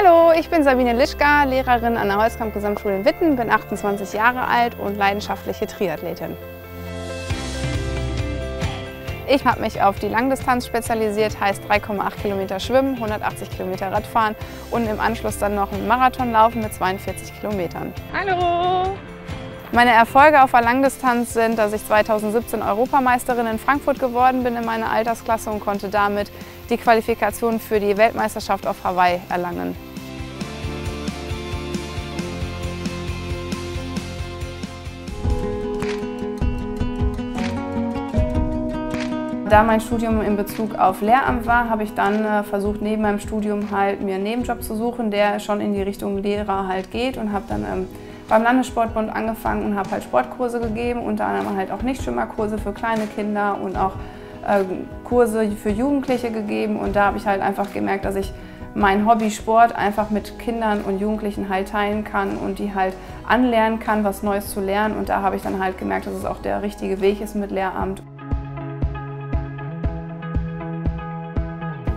Hallo, ich bin Sabine Lischka, Lehrerin an der Holzkamp Gesamtschule in Witten, bin 28 Jahre alt und leidenschaftliche Triathletin. Ich habe mich auf die Langdistanz spezialisiert, heißt 3,8 Kilometer Schwimmen, 180 Kilometer Radfahren und im Anschluss dann noch einen Marathon laufen mit 42 Kilometern. Hallo! Meine Erfolge auf der Langdistanz sind, dass ich 2017 Europameisterin in Frankfurt geworden bin in meiner Altersklasse und konnte damit die Qualifikation für die Weltmeisterschaft auf Hawaii erlangen. Da mein Studium in Bezug auf Lehramt war, habe ich dann äh, versucht, neben meinem Studium halt mir einen Nebenjob zu suchen, der schon in die Richtung Lehrer halt geht und habe dann ähm, beim Landessportbund angefangen und habe halt Sportkurse gegeben, unter anderem halt auch Nichtschwimmerkurse für kleine Kinder und auch äh, Kurse für Jugendliche gegeben und da habe ich halt einfach gemerkt, dass ich mein Hobby Sport einfach mit Kindern und Jugendlichen halt teilen kann und die halt anlernen kann, was Neues zu lernen und da habe ich dann halt gemerkt, dass es auch der richtige Weg ist mit Lehramt.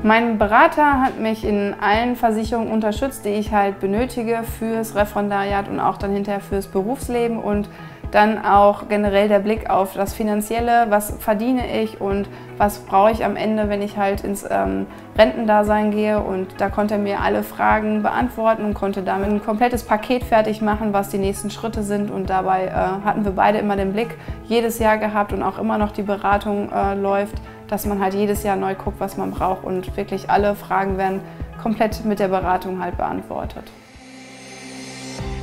Mein Berater hat mich in allen Versicherungen unterstützt, die ich halt benötige fürs Referendariat und auch dann hinterher fürs Berufsleben und dann auch generell der Blick auf das Finanzielle, was verdiene ich und was brauche ich am Ende, wenn ich halt ins ähm, Rentendasein gehe. Und da konnte er mir alle Fragen beantworten und konnte damit ein komplettes Paket fertig machen, was die nächsten Schritte sind. Und dabei äh, hatten wir beide immer den Blick jedes Jahr gehabt und auch immer noch die Beratung äh, läuft dass man halt jedes Jahr neu guckt, was man braucht und wirklich alle Fragen werden komplett mit der Beratung halt beantwortet.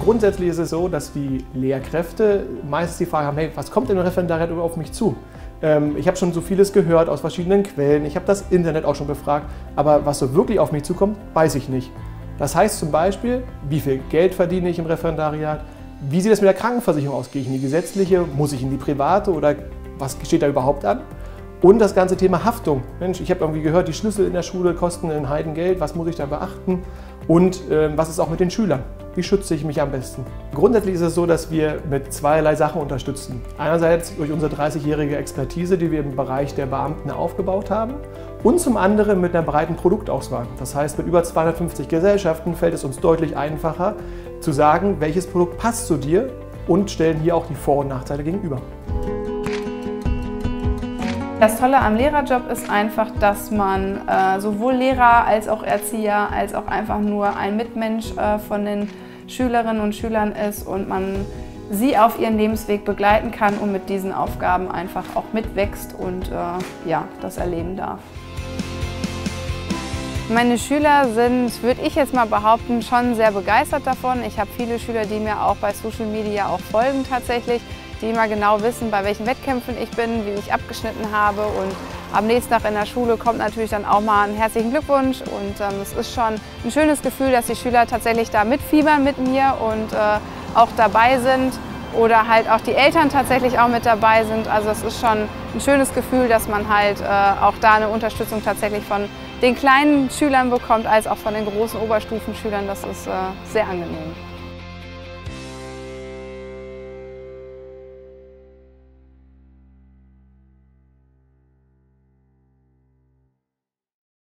Grundsätzlich ist es so, dass die Lehrkräfte meistens die Frage haben, hey, was kommt denn im Referendariat auf mich zu? Ähm, ich habe schon so vieles gehört aus verschiedenen Quellen, ich habe das Internet auch schon befragt, aber was so wirklich auf mich zukommt, weiß ich nicht. Das heißt zum Beispiel, wie viel Geld verdiene ich im Referendariat, wie sieht es mit der Krankenversicherung aus, gehe ich in die gesetzliche, muss ich in die private oder was steht da überhaupt an? Und das ganze Thema Haftung. Mensch, ich habe irgendwie gehört, die Schlüssel in der Schule kosten ein Heidengeld. Was muss ich da beachten? Und äh, was ist auch mit den Schülern? Wie schütze ich mich am besten? Grundsätzlich ist es so, dass wir mit zweierlei Sachen unterstützen. Einerseits durch unsere 30-jährige Expertise, die wir im Bereich der Beamten aufgebaut haben. Und zum anderen mit einer breiten Produktauswahl. Das heißt, mit über 250 Gesellschaften fällt es uns deutlich einfacher zu sagen, welches Produkt passt zu dir und stellen hier auch die Vor- und Nachteile gegenüber. Das Tolle am Lehrerjob ist einfach, dass man äh, sowohl Lehrer als auch Erzieher als auch einfach nur ein Mitmensch äh, von den Schülerinnen und Schülern ist und man sie auf ihren Lebensweg begleiten kann und mit diesen Aufgaben einfach auch mitwächst und äh, ja, das erleben darf. Meine Schüler sind, würde ich jetzt mal behaupten, schon sehr begeistert davon. Ich habe viele Schüler, die mir auch bei Social Media auch folgen tatsächlich die immer genau wissen, bei welchen Wettkämpfen ich bin, wie ich abgeschnitten habe. Und am nächsten Tag in der Schule kommt natürlich dann auch mal ein herzlichen Glückwunsch. Und ähm, es ist schon ein schönes Gefühl, dass die Schüler tatsächlich da mitfiebern mit mir und äh, auch dabei sind. Oder halt auch die Eltern tatsächlich auch mit dabei sind. Also es ist schon ein schönes Gefühl, dass man halt äh, auch da eine Unterstützung tatsächlich von den kleinen Schülern bekommt, als auch von den großen Oberstufenschülern. Das ist äh, sehr angenehm.